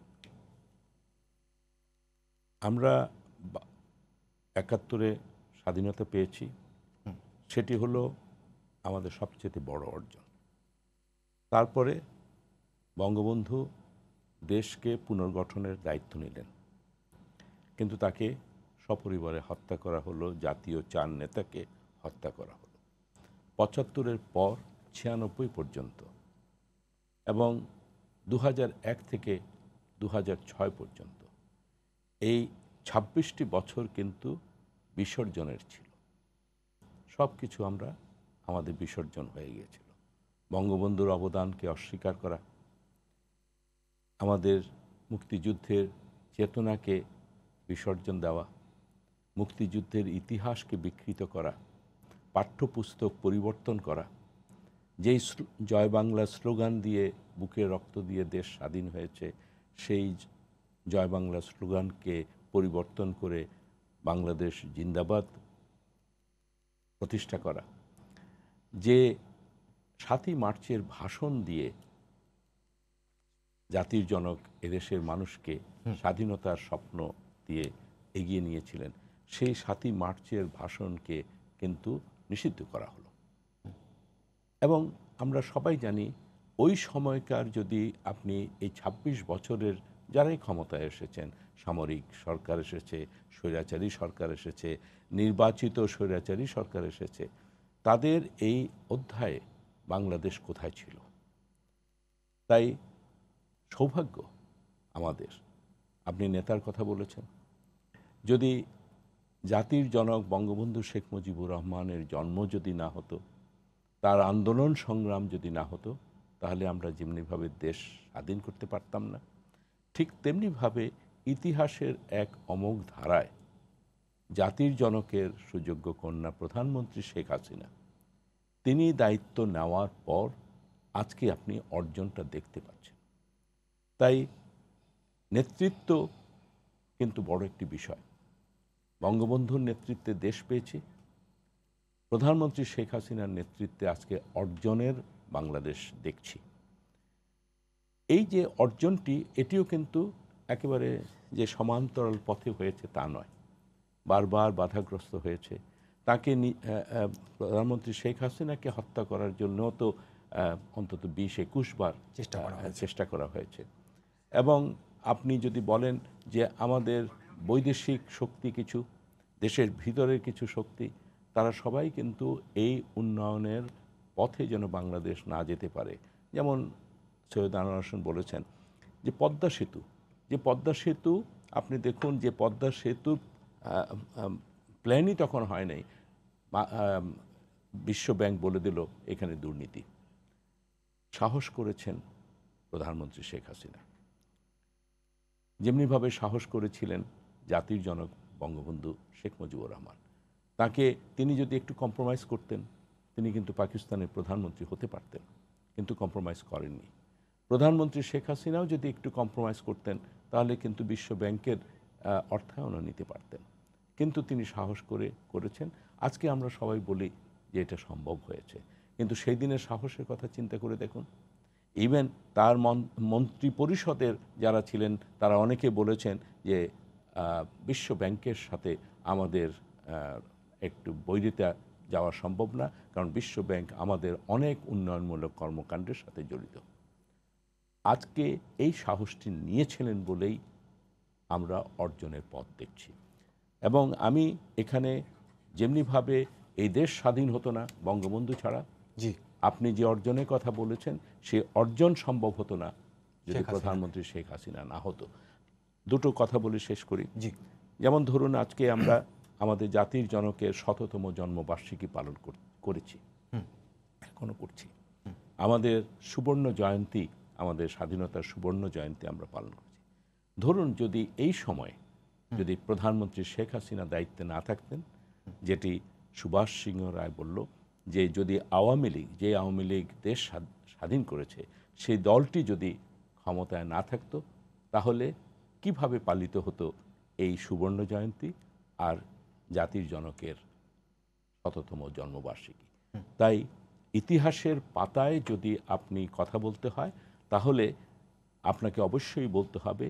আমরা একাত্তরে স্বাধীনতা পেয়েছি। সেটি হলো আমাদের সবচেয়ে বড় অর্জন। তারপরে বঙ্গবন্ধু দেশকে পুনর্গঠনের দায়িত্ব নিলেন। কিন্তু তাকে সপরিবারে হত্যা করা হলো জাতীয় চার নেতাকে হত্যা করা হলো। পঁচাত্তরের পর ছিয়ানব্বই পর্যন্ত এবং দু এক থেকে দু ছয় পর্যন্ত। এই ছাব্বিশটি বছর কিন্তু বিসর্জনের ছিল। সব কিছু আমরা আমাদের বিসর্জন হয়ে গিয়েছিল। বঙ্গবন্ধুর অবদানকে অস্বীকার করা, আমাদের মুক্তিযুদ্ধের চেতনাকে বিসর্জন দেওয়া, মুক্তিযুদ্ধের ইতিহাসকে বিকৃত করা, পাঠ্যপুস্তক পরিবর্তন করা, যেই জয় বাংলা স্লোগান দিয়ে বুকে রক্ত দিয়ে দেশ স্বাধীন হয়েছে, সেই জয় বাংলা স্লোগানকে পরিবর্তন করে বাংলাদেশ জিন্দাবাদ প্রতিষ্ঠা করা। যে সাতই মার্চের ভাষণ দিয়ে জাতির জনক এদেশের মানুষকে স্বাধীনতার স্বপ্ন দিয়ে এগিয়ে নিয়েছিলেন সেই সাতই মার্চের ভাষণকে কিন্তু নিষিদ্ধ করা হলো। এবং আমরা সবাই জানি ওই সময়কার যদি আপনি এই ২৬ বছরের যারাই ক্ষমতায় এসেছেন, সামরিক সরকার এসেছে, স্বৈরাচারী সরকার এসেছে, নির্বাচিত স্বৈরাচারী সরকার এসেছে, তাদের এই অধ্যায়ে বাংলাদেশ কোথায় ছিল? তাই সৌভাগ্য আমাদের। আপনি নেতার কথা বলেছেন। যদি জাতির জনক বঙ্গবন্ধু শেখ মুজিবুর রহমানের জন্ম যদি না হতো, তার আন্দোলন সংগ্রাম যদি না হতো, তাহলে আমরা যেমনিভাবে দেশ স্বাধীন করতে পারতাম না। ঠিক তেমনিভাবে ইতিহাসের এক অমোঘ ধারায় জাতির জনকের সুযোগ্য কন্যা প্রধানমন্ত্রী শেখ হাসিনা। তিনি দায়িত্ব নেওয়ার পর আজকে আপনি অর্জনটা দেখতে পাচ্ছেন। তাই নেতৃত্ব কিন্তু বড় একটি বিষয়। বঙ্গবন্ধুর নেতৃত্বে দেশ পেয়েছি। প্রধানমন্ত্রী শেখ হাসিনার নেতৃত্বে আজকে অর্জনের বাংলাদেশ দেখছি। এই যে অর্জনটি এটিও কিন্তু একেবারে যে সমান্তরাল পথে হয়েছে তা নয়। বারবার বাধাগ্রস্ত হয়েছে। তাকে প্রধানমন্ত্রী শেখ হাসিনাকে হত্যা করার জন্য তো অন্তত বিশ একুশ বার চেষ্টা করা চেষ্টা করা হয়েছে। এবং আপনি যদি বলেন যে আমাদের বৈদেশিক শক্তি কিছু দেশের ভিতরের কিছু শক্তি তারা সবাই কিন্তু এই উন্নয়নের পথে যেন বাংলাদেশ না যেতে পারে। যেমন সৈয়দ আনোয়ার হোসেন বলেছেন যে পদ্মা সেতু যে পদ্মা সেতু আপনি দেখুন যে পদ্মা সেতুর প্ল্যানই তখন হয় নাই মা- আম, বিশ্ব ব্যাংক বলে দিল এখানে দুর্নীতি। সাহস করেছেন প্রধানমন্ত্রী শেখ হাসিনা। যেমনিভাবে সাহস করেছিলেন জাতির জনক বঙ্গবন্ধু শেখ মুজিবুর রহমান তাকে তিনি যদি একটু কম্প্রোমাইজ করতেন তিনি কিন্তু পাকিস্তানের প্রধানমন্ত্রী হতে পারতেন কিন্তু কম্প্রোমাইজ করেননি। প্রধানমন্ত্রী শেখ হাসিনাও যদি একটু কম্প্রোমাইজ করতেন, তাহলে কিন্তু বিশ্ব ব্যাংকের অর্থায়নও নিতে পারতেন। কিন্তু তিনি সাহস করে করেছেন। আজকে আমরা সবাই বলি যে এটা সম্ভব হয়েছে। কিন্তু সেই দিনের সাহসের কথা চিন্তা করে দেখুন। ইভেন তার মন- মন্ত্রী পরিষদের যারা ছিলেন, তারা অনেকে বলেছেন যে বিশ্ব ব্যাংকের সাথে আমাদের একটু বৈরিতা যাওয়া সম্ভব না। কারণ বিশ্ব ব্যাংক আমাদের অনেক উন্নয়নমূলক কর্মকাণ্ডের সাথে জড়িত। আজকে এই সাহসটি নিয়েছিলেন বলেই আমরা অর্জনের পথ দেখছি। এবং আমি এখানে যেমনিভাবে এই দেশ স্বাধীন হতো না বঙ্গবন্ধু ছাড়া জি। আপনি যে অর্জনের কথা বলেছেন সে অর্জন সম্ভব হতো না যদি প্রধানমন্ত্রী শেখ হাসিনা না হতো। দুটো কথা বলে শেষ করি। জি। যেমন ধরুন আজকে আমরা আমাদের জাতির জনকের শততম জন্মবার্ষিকী পালন করেছি। এখনও করছি। আমাদের সুবর্ণ জয়ন্তী আমাদের স্বাধীনতার সুবর্ণ জয়ন্তী আমরা পালন করছি। ধরুন যদি এই সময় যদি প্রধানমন্ত্রী শেখ হাসিনা দায়িত্বে না থাকতেন যেটি সুভাষ সিংহ রায় বলল যে যদি আওয়ামী লীগ যে আওয়ামী লীগ দেশ স্বাধীন করেছে সেই দলটি যদি ক্ষমতায় না থাকতো তাহলে কীভাবে পালিত হতো এই সুবর্ণ জয়ন্তী আর জাতির জনকের শততম জন্মবার্ষিকী? তাই ইতিহাসের পাতায় যদি আপনি কথা বলতে হয় তাহলে আপনাকে অবশ্যই বলতে হবে,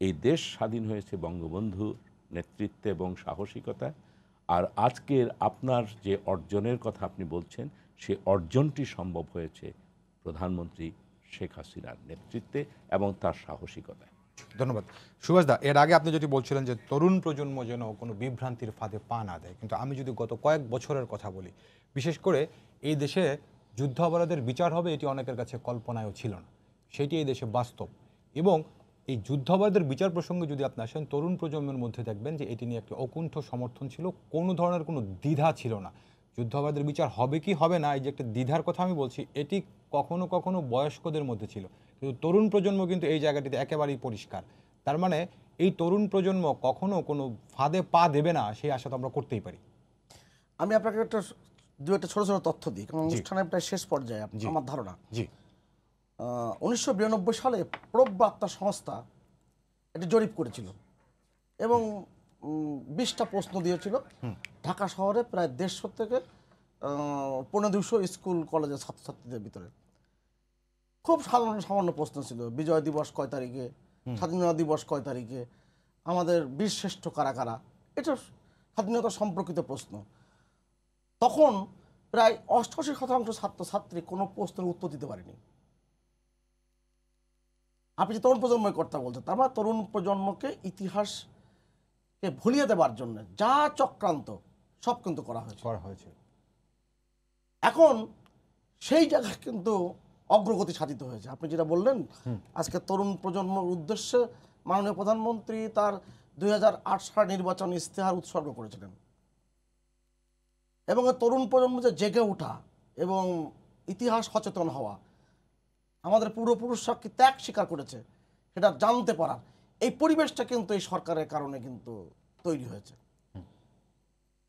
এই দেশ স্বাধীন হয়েছে বঙ্গবন্ধুর নেতৃত্বে এবং সাহসিকতা। আর আজকের আপনার যে অর্জনের কথা আপনি বলছেন, সে অর্জনটি সম্ভব হয়েছে প্রধানমন্ত্রী শেখ হাসিনার নেতৃত্বে এবং তার সাহসিকতায়। ধন্যবাদ। সুভাষদা এর আগে আপনি যদি বলছিলেন যে তরুণ প্রজন্ম যেন কোনো বিভ্রান্তির ফাঁদে পা না দেয়, কিন্তু আমি যদি গত কয়েক বছরের কথা বলি, বিশেষ করে এই দেশে যুদ্ধ অপরাধের বিচার হবে এটি অনেকের কাছে কল্পনায়ও ছিল না। সেটি এই দেশে বাস্তব। এবং এই যুদ্ধ অপরাধের বিচার প্রসঙ্গে যদি আপনি আসেন তরুণ প্রজন্মের মধ্যে দেখবেন যে এটি নিয়ে একটি অকুণ্ঠ সমর্থন ছিল কোনো ধরনের কোনো দ্বিধা ছিল না। যুদ্ধ অপরাধের বিচার হবে কি হবে না এই যে একটা দ্বিধার কথা আমি বলছি এটি কখনো কখনো বয়স্কদের মধ্যে ছিল। কিন্তু তরুণ প্রজন্ম কিন্তু এই জায়গাটিতে একেবারেই পরিষ্কার। তার মানে এই তরুণ প্রজন্ম কখনো কোনো ফাঁদে পা দেবে না সেই আশা তো আমরা করতেই পারি। আমি আপনাকে একটা দু একটা ছোট ছোট তথ্য দিই। কারণ অনুষ্ঠানের প্রায় শেষ পর্যায়ে আমার ধারণা। জি। উনিশশো বিরানব্বই সালে প্রবার্তা সংস্থা একটি জরিপ করেছিল এবং বিশটা প্রশ্ন দিয়েছিল। ঢাকা শহরে প্রায় দেড়শো থেকে পনেরো দুশো স্কুল কলেজের ছাত্রছাত্রীদের ভিতরে। খুব সাধারণ সামান্য প্রশ্ন ছিল বিজয় দিবস কয় তারিখে স্বাধীনতা দিবস কয় তারিখে আমাদের বীর শ্রেষ্ঠ কারা কারা এটা স্বাধীনতা সম্পর্কিত প্রশ্ন। তখন প্রায় অষ্টআশি শতাংশ ছাত্রছাত্রী কোনো প্রশ্নের উত্তর দিতে পারেনি। আপনি যে তরুণ প্রজন্মের কথা বলছেন তার মানে তরুণ প্রজন্মকে ইতিহাসকে ভুলিয়ে দেবার জন্য যা চক্রান্ত সব কিন্তু করা হয়েছে। করা হয়েছে। এখন সেই জায়গায় কিন্তু অগ্রগতি সাধিত হয়েছে। আপনি যেটা বললেন আজকে তরুণ প্রজন্মর উদ্দেশ্যে মাননীয় প্রধানমন্ত্রী তার দুই সাল নির্বাচন ইস্তেহার উৎসর্গ করেছিলেন। এবং তরুণ প্রজন্ম যে জেগে ওঠা এবং ইতিহাস সচেতন হওয়া আমাদের পূর্বপুরুষরা কি ত্যাগ স্বীকার করেছে? সেটা জানতে পারা এই পরিবেশটা কিন্তু এই সরকারের কারণে কিন্তু তৈরি হয়েছে।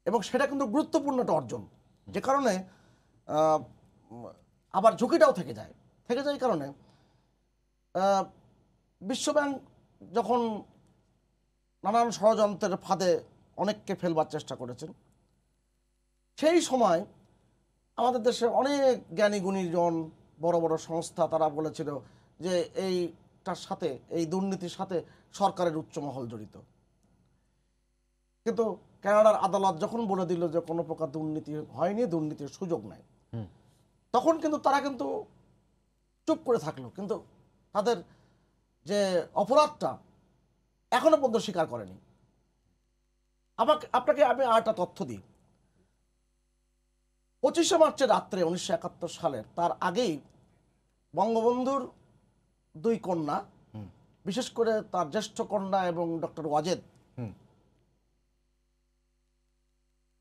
এবং সেটা কিন্তু গুরুত্বপূর্ণ একটা অর্জন। যে কারণে আবার ঝুঁকিটাও থেকে যায়। থেকে যায় কারণে বিশ্বব্যাংক যখন নানান ষড়যন্ত্রের ফাঁদে অনেককে ফেলবার চেষ্টা করেছেন, সেই সময় আমাদের দেশে অনেক জ্ঞানী গুণীজন বড় বড় সংস্থা তারা বলেছিল যে এইটার সাথে এই দুর্নীতির সাথে সরকারের উচ্চমহল জড়িত। কিন্তু কানাডার আদালত যখন বলে দিল যে কোনো প্রকার দুর্নীতি হয়নি দুর্নীতির সুযোগ নাই তখন কিন্তু তারা কিন্তু চুপ করে থাকল। কিন্তু তাদের যে অপরাধটা এখনও পর্যন্ত স্বীকার করেনি। আমাকে আপনাকে আমি আর একটা তথ্য দিই। পঁচিশে মার্চের রাত্রে উনিশশো একাত্তর সালের তার আগেই বঙ্গবন্ধুর দুই কন্যা বিশেষ করে তার জ্যেষ্ঠ কন্যা এবং ডক্টর ওয়াজেদ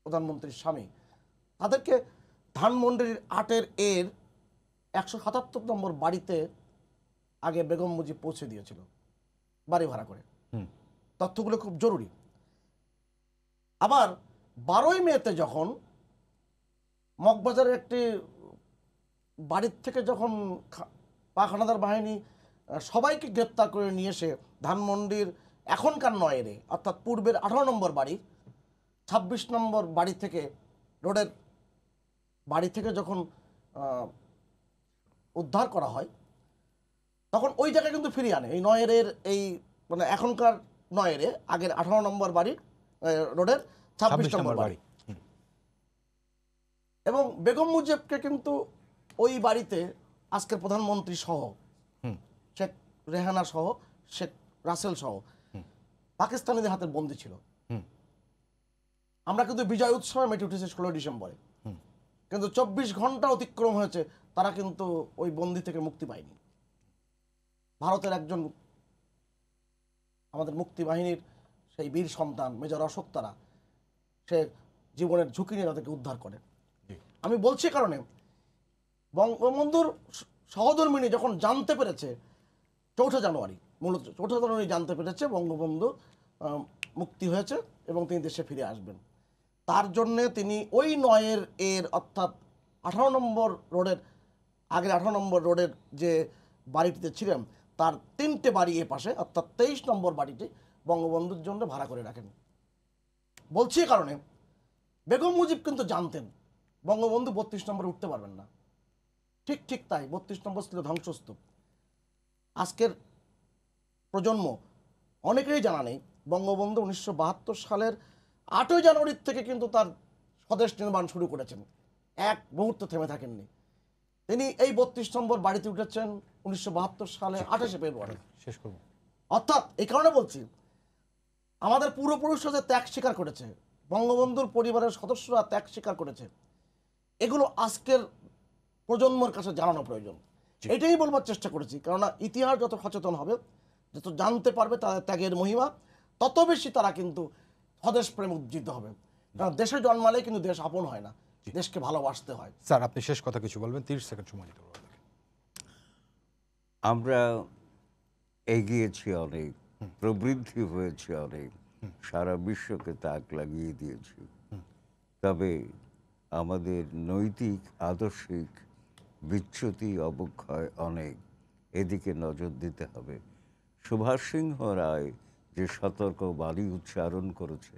প্রধানমন্ত্রীর স্বামী। তাদেরকে ধানমন্ডির আটের এর একশো সাতাত্তর নম্বর বাড়িতে আগে বেগম মুজিব পৌঁছে দিয়েছিল বাড়ি ভাড়া করে। হুম। তথ্যগুলো খুব জরুরি। আবার বারোই মেতে যখন মগবাজারের একটি বাড়ির থেকে যখন পাখানাদার বাহিনী সবাইকে গ্রেপ্তার করে নিয়ে এসে ধানমন্ডির এখনকার নয়েরে অর্থাৎ পূর্বের আঠারো নম্বর বাড়ি ছাব্বিশ নম্বর বাড়ি থেকে রোডের বাড়ি থেকে যখন উদ্ধার করা হয় তখন ওই জায়গায় কিন্তু ফিরিয়ে আনে। এই নয়েরের এই মানে এখনকার নয়েরে আগের আঠারো নম্বর বাড়ি রোডের ছাব্বিশ নম্বর বাড়ি। এবং বেগম মুজিবকে কিন্তু ওই বাড়িতে আজকের প্রধানমন্ত্রী সহ শেখ রেহানা সহ শেখ রাসেল সহ পাকিস্তানিদের হাতে বন্দি ছিল। হুম। আমরা কিন্তু বিজয় উৎসবে মেটে উঠেছে ষোলো ডিসেম্বরে। কিন্তু চব্বিশ ঘণ্টা অতিক্রম হয়েছে তারা কিন্তু ওই বন্দি থেকে মুক্তি পায়নি। ভারতের একজন আমাদের মুক্তি বাহিনীর সেই বীর সন্তান মেজর অশোক তারা সে জীবনের ঝুঁকি নিয়ে তাদেরকে উদ্ধার করে। আমি বলছি কারণে বঙ্গবন্ধুর সহধর্মিনী যখন জানতে পেরেছে, চৌঠা জানুয়ারি, মূলত চৌঠা জানুয়ারি জানতে পেরেছে বঙ্গবন্ধু মুক্তি হয়েছে এবং তিনি দেশে ফিরে আসবেন। তার জন্যে তিনি ওই নয়ের এর অর্থাৎ আঠারো নম্বর রোডের, আগের আঠারো নম্বর রোডের যে বাড়িটিতে ছিলেন, তার তিনটে বাড়ি এ পাশে, অর্থাৎ তেইশ নম্বর বাড়িটি বঙ্গবন্ধুর জন্য ভাড়া করে রাখেন। বলছি কারণে, বেগম মুজিব কিন্তু জানতেন, বঙ্গবন্ধু বত্রিশ নম্বরে উঠতে পারবেন না। ঠিক ঠিক তাই বত্রিশ নম্বর ছিল ধ্বংসস্তূপ। আজকের প্রজন্ম অনেকেরই জানা নেই বঙ্গবন্ধু উনিশশো বাহাত্তর সালের আটই জানুয়ারির থেকে কিন্তু তার স্বদেশ নির্মাণ শুরু করেছেন। এক মুহূর্ত থেমে থাকেননি। তিনি এই বত্রিশ নম্বর বাড়িতে উঠেছেন উনিশশো বাহাত্তর সালে আঠাশে ফেব্রুয়ারি। শেষ করব। অর্থাৎ এই কারণে বলছি আমাদের পূর্বপুরুষরা যে ত্যাগ স্বীকার করেছে বঙ্গবন্ধুর পরিবারের সদস্যরা ত্যাগ স্বীকার করেছে এগুলো আজকের প্রজন্মের কাছে জানানো প্রয়োজন। এটাই বলবার চেষ্টা করেছি। কেননা ইতিহাস যত সচেতন হবে যত জানতে পারবে তাদের ত্যাগের মহিমা তত বেশি তারা কিন্তু স্বদেশ প্রেম উজ্জীবিত হবে। কারণ দেশে জন্মালে কিন্তু দেশ আপন হয় না। দেশকে ভালোবাসতে হয়। স্যার আপনি শেষ কথা কিছু বলবেন? তিরিশ সেকেন্ড সময় দিতে পারবেন আমরা এগিয়েছি অনেক প্রবৃদ্ধি হয়েছে অনেক সারা বিশ্বকে তাক লাগিয়ে দিয়েছি। তবে আমাদের নৈতিক আদর্শিক বিচ্যুতি অবক্ষয় অনেক। এদিকে নজর দিতে হবে। সুভাষ সিংহ রায় যে সতর্ক বাণী উচ্চারণ করেছে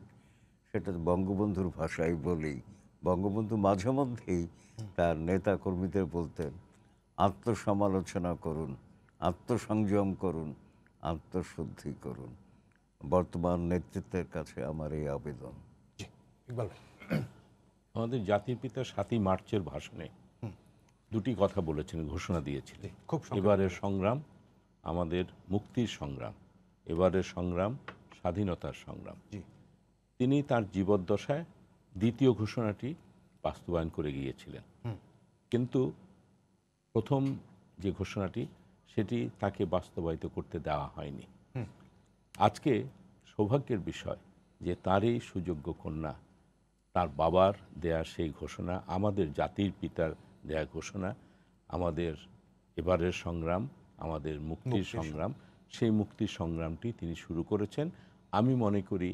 সেটা বঙ্গবন্ধুর ভাষায় বলি। বঙ্গবন্ধু মাঝে মধ্যেই তার নেতা কর্মীদের বলতেন আত্মসমালোচনা করুন আত্মসংযম করুন আত্মশুদ্ধি করুন। বর্তমান নেতৃত্বের কাছে আমার এই আবেদন। আমাদের জাতির পিতা সাতই মার্চের ভাষণে দুটি কথা বলেছেন ঘোষণা দিয়েছিলেন। খুব এবারের সংগ্রাম আমাদের মুক্তির সংগ্রাম। এবারের সংগ্রাম স্বাধীনতার সংগ্রাম। জি। তিনি তার জীবদ্দশায় দ্বিতীয় ঘোষণাটি বাস্তবায়ন করে গিয়েছিলেন। কিন্তু প্রথম যে ঘোষণাটি সেটি তাকে বাস্তবায়িত করতে দেওয়া হয়নি। আজকে সৌভাগ্যের বিষয় যে তারই সুযোগ্য কন্যা তার বাবার দেয়া সেই ঘোষণা আমাদের জাতির পিতার দেয়া ঘোষণা আমাদের এবারের সংগ্রাম আমাদের মুক্তির সংগ্রাম সেই মুক্তির সংগ্রামটি তিনি শুরু করেছেন। আমি মনে করি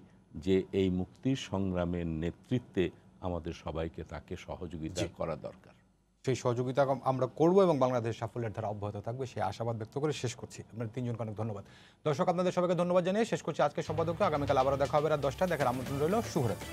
যে এই মুক্তির সংগ্রামের নেতৃত্বে আমাদের সবাইকে তাকে সহযোগিতা করা দরকার। সেই সহযোগিতা আমরা করব এবং বাংলাদেশ সাফল্যের ধারা অব্যাহত থাকবে সেই আশাবাদ ব্যক্ত করে শেষ করছি। আপনার তিনজনকে অনেক ধন্যবাদ। দর্শক আপনাদের সবাইকে ধন্যবাদ জানিয়ে শেষ করছি আজকে সম্পাদককে। আগামীকাল আবারও দেখা হবে রাত দশটা দেখার আমন্ত্রণ রইল শুভরাত্রি।